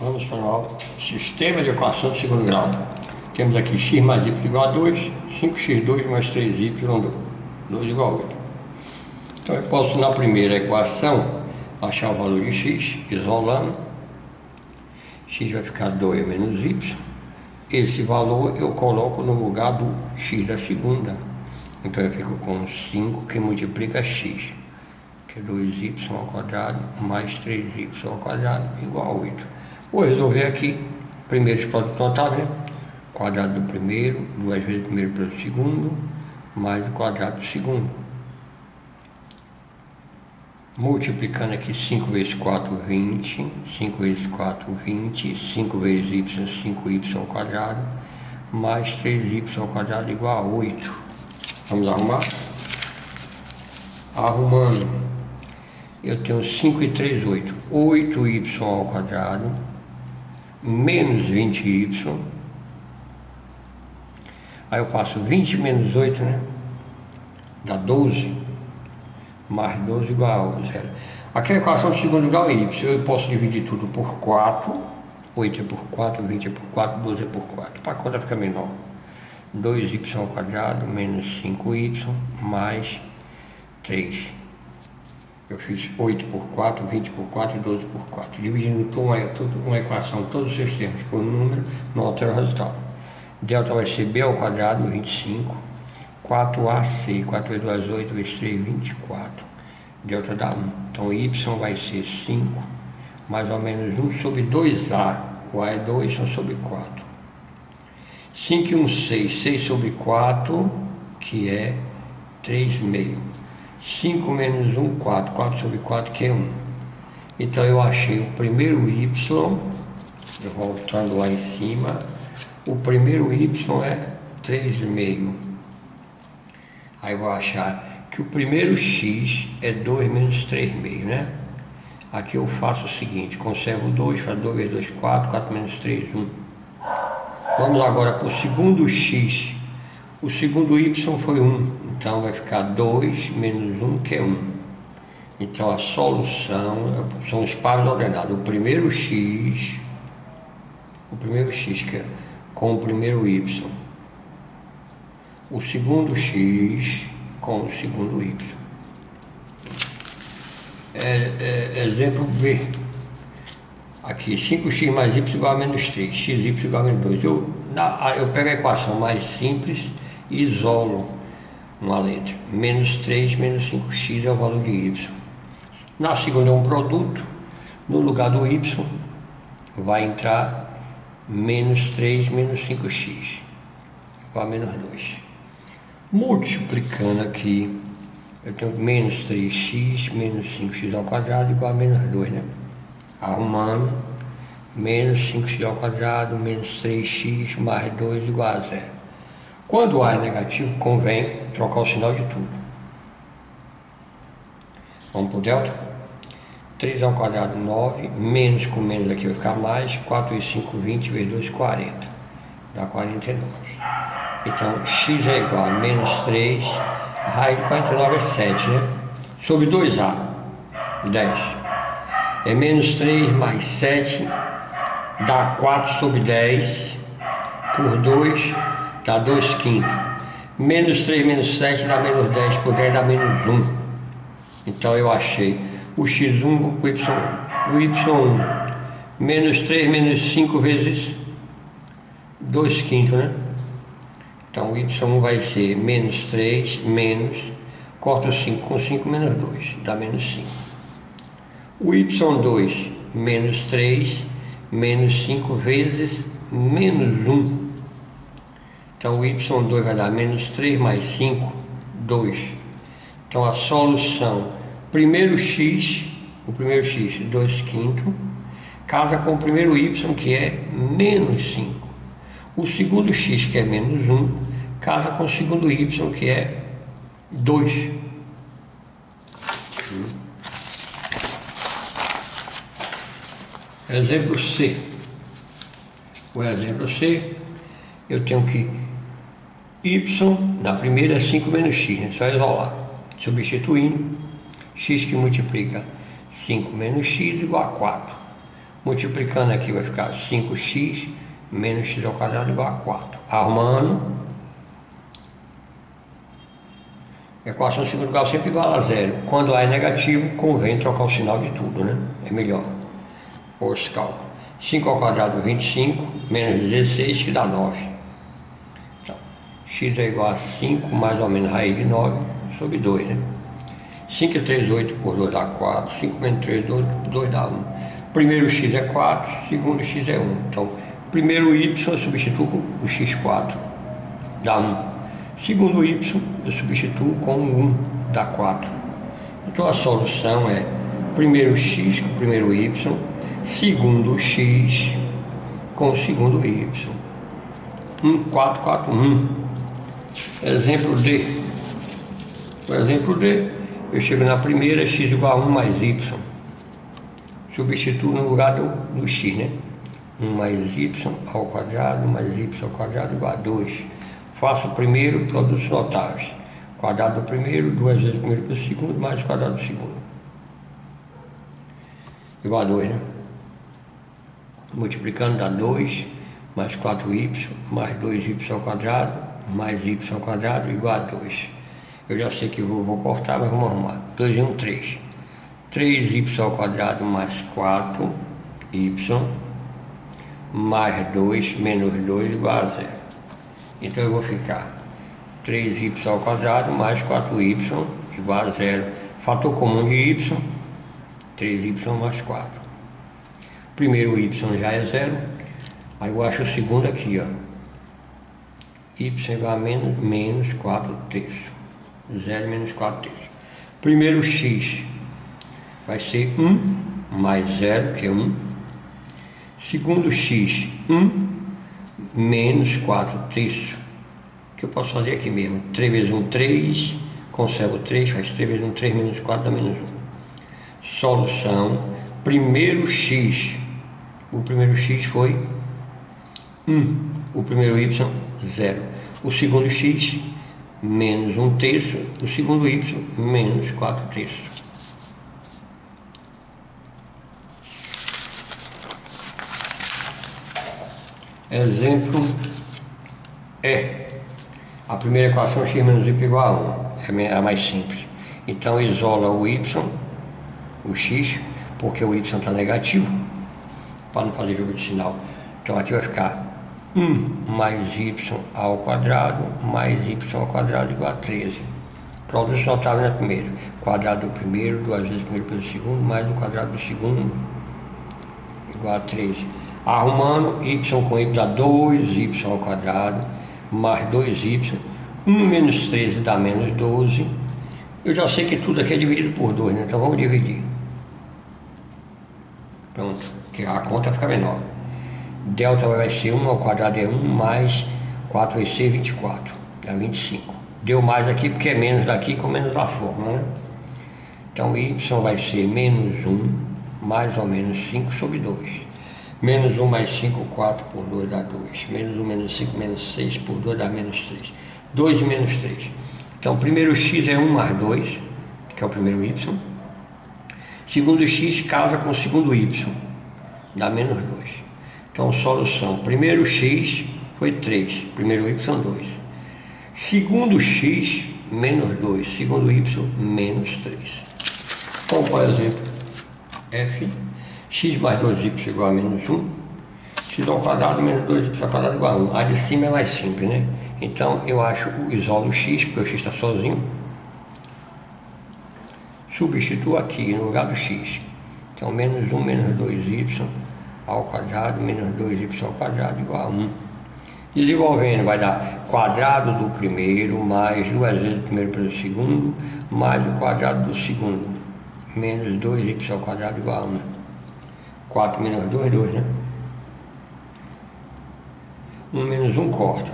Vamos para o sistema de equação de segundo grau. Temos aqui x mais y igual a 2, 5x2 mais 3y, 2 igual a 8. Então eu posso na primeira equação achar o valor de x, isolando. x vai ficar 2 menos y. Esse valor eu coloco no lugar do x da segunda. Então eu fico com 5 que multiplica x, que é 2y ao quadrado mais 3y ao quadrado igual a 8. Vou resolver aqui, primeiro produto notável, quadrado do primeiro, duas vezes o primeiro pelo segundo, mais o quadrado do segundo. Multiplicando aqui 5 vezes 4, 20, 5 vezes 4, 20, 5 vezes y, 5y ao quadrado, mais 3y ao quadrado igual a 8. Vamos arrumar? Arrumando, eu tenho 5 e 3, 8. 8y ao quadrado menos 20y. Aí eu faço 20 menos 8, né? Dá 12. Mais 12 igual a 0. Aqui a equação de segundo grau é y. Eu posso dividir tudo por 4. 8 é por 4, 20 é por 4, 12 é por 4. Para a conta fica menor. 2y ao quadrado menos 5y mais 3. Eu fiz 8 por 4, 20 por 4 e 12 por 4. Dividindo tudo uma, tudo uma equação, todos os seus termos por número, não altera o resultado. Delta vai ser b ao quadrado, 25. 4ac, 4 vezes 2, 8 vezes 3, 24. Delta dá 1. Então y vai ser 5, mais ou menos 1 sobre 2a. O a é 2, são sobre 4. 5 e 1, 6. 6 sobre 4, que é 3 meio. 5 menos 1, 4. 4 sobre 4, que é 1. Então eu achei o primeiro y, voltando lá em cima, o primeiro y é 3,5. Aí eu vou achar que o primeiro x é 2 menos 3,5, né? Aqui eu faço o seguinte, conservo 2, faz 2 vezes 2, 4, 4 menos 3, 1. Vamos agora para o segundo x. O segundo y foi 1. Então vai ficar 2 menos 1, que é 1. Então a solução são os pares ordenados. O primeiro x, o primeiro x que é com o primeiro y. O segundo x com o segundo y. É, é, exemplo B. Aqui, 5x mais y igual a menos 3, xy igual a menos 2. Eu, na, eu pego a equação mais simples isolo uma letra. Menos 3 menos 5x é o valor de y. Na segunda é um produto, no lugar do y vai entrar menos 3 menos 5x, igual a menos 2. Multiplicando aqui, eu tenho menos 3x menos 5x ao quadrado igual a menos 2, né? Arrumando, menos 5x ao quadrado menos 3x mais 2 igual a zero. Quando A é negativo, convém trocar o sinal de tudo. Vamos para o delta? 3 ao quadrado, 9, menos com menos aqui vai ficar mais, 4 e 5, 20, vezes 2, 40. Dá 49. Então, x é igual a menos 3, a raiz de 49 é 7, né? Sobre 2a, 10. É menos 3 mais 7, dá 4 sobre 10, por 2, dá 2 quintos. Menos 3 menos 7 dá menos 10, por 10 dá menos 1. Então eu achei o x1 com o y1. O y1 menos 3 menos 5 vezes 2 quintos, né? Então o y1 vai ser menos 3 menos, corta o 5 com 5 menos 2, dá menos 5. O y2 menos 3 menos 5 vezes menos 1 então o y2 vai dar menos 3 mais 5, 2. Então a solução, primeiro x, o primeiro x, 2 quinto, casa com o primeiro y, que é menos 5. O segundo x, que é menos 1, casa com o segundo y, que é 2. Exemplo C. O exemplo C, eu tenho que y na primeira é 5 menos x, né? só isolar. Substituindo, x que multiplica 5 menos x igual a 4. Multiplicando aqui vai ficar 5x menos x ao quadrado igual a 4. Arrumando, equação de segundo grau sempre igual a zero. Quando A é negativo, convém trocar o sinal de tudo, né? É melhor. Os cálculos. 5 ao quadrado 25, menos 16, que dá 9. X é igual a 5 mais ou menos raiz de 9 sobre 2, né? 5 e 3, 8 por 2 dá 4, 5 menos 3, 2 por 2 dá 1. Primeiro x é 4, segundo x é 1. Então, primeiro y eu substituo o x4, dá 1. Segundo y eu substituo com 1, dá 4. Então a solução é primeiro x com primeiro y segundo x com o segundo y. 1, 4, 4, 1. Exemplo D. O exemplo D, eu chego na primeira, x igual a 1 mais y. Substituo no lugar do, do x, né? 1 mais y ao quadrado mais y ao quadrado igual a 2. Faço o primeiro, produtos notáveis. Quadrado do primeiro, duas vezes o primeiro pelo segundo, mais o quadrado do segundo. Igual a 2, né? multiplicando dá 2 mais 4y mais 2y ao quadrado mais y quadrado igual a 2. Eu já sei que vou, vou cortar, mas vamos arrumar. 2 e 1, 3. 3y ao quadrado mais 4y mais 2 menos 2 igual a 0. Então eu vou ficar 3y ao quadrado mais 4y igual a 0. Fator comum de y, 3y mais 4. Primeiro y já é zero. Aí eu acho o segundo aqui, ó. Y a menos, menos 4 terços. Zero menos 4 terços. Primeiro x vai ser 1 mais zero, que é 1. Segundo x, 1 menos 4 terços. Que eu posso fazer aqui mesmo. 3 vezes 1, 3. Conservo 3, faz 3 vezes 1, 3 menos 4 dá menos 1. Solução. Primeiro x o primeiro x foi 1, o primeiro y 0. O segundo x menos 1 terço, o segundo y menos 4 terços. Exemplo é a primeira equação x menos y igual a 1, é a mais simples. Então isola o y, o x, porque o y está negativo para não fazer jogo de sinal. Então aqui vai ficar 1 mais y ao quadrado mais y ao quadrado igual a 13. Produtos notáveis na primeira. Quadrado do primeiro, duas vezes primeiro pelo segundo, mais o quadrado do segundo, igual a 13. Arrumando, y com y dá 2y ao quadrado, mais 2y. 1 menos 13 dá menos 12. Eu já sei que tudo aqui é dividido por 2, né? Então vamos dividir. Pronto que a conta fica menor. Delta vai ser 1 ao quadrado é 1 mais 4 vai ser 24, dá 25. Deu mais aqui porque é menos daqui com menos da forma, né? Então y vai ser menos 1 mais ou menos 5 sobre 2. Menos 1 mais 5, 4 por 2 dá 2. Menos 1 menos 5 menos 6 por 2 dá menos 3. 2 e menos 3. Então primeiro x é 1 mais 2, que é o primeiro y. Segundo x casa com o segundo y dá menos 2. Então, solução. Primeiro x foi 3, primeiro y 2. Segundo x, menos 2. Segundo y, menos 3. Então, por exemplo, f, x mais 2y igual a menos 1. x ao quadrado menos 2y ao quadrado igual a 1. A de cima é mais simples, né? Então, eu acho o isolo x, porque o x está sozinho. Substituo aqui no lugar do x. Então, menos 1 menos 2y ao quadrado menos 2y ao quadrado igual a 1. Desenvolvendo, vai dar quadrado do primeiro mais duas vezes o primeiro pelo segundo, mais o quadrado do segundo, menos 2y ao quadrado igual a 1. 4 menos 2, 2, né? 1 menos 1 corta.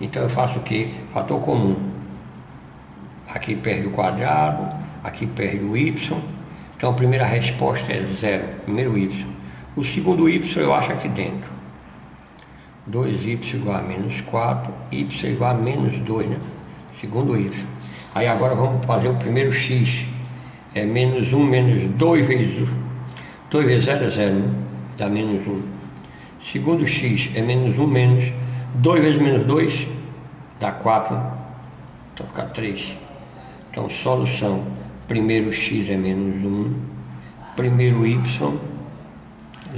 Então eu faço o quê? Fator comum. Aqui perde o quadrado, aqui perde o y. Então a primeira resposta é zero, primeiro y. O segundo y eu acho aqui dentro. 2y igual a menos 4, y igual a menos 2, né? Segundo y. Aí agora vamos fazer o primeiro x. É menos 1 menos 2 vezes 2 vezes 0 é 0, né? dá menos 1. Segundo x é menos 1 menos 2 vezes menos 2 dá 4, então fica 3. Então, solução, primeiro x é menos 1, primeiro y,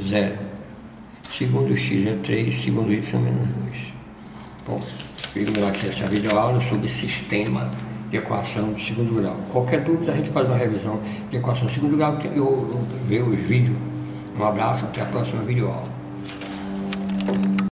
0. Segundo x é 3, segundo y é menos 2. Bom, vimos aqui essa videoaula sobre sistema de equação de segundo grau. Qualquer dúvida a gente faz uma revisão de equação de segundo grau, eu, eu, ver os vídeos. Um abraço, até a próxima videoaula.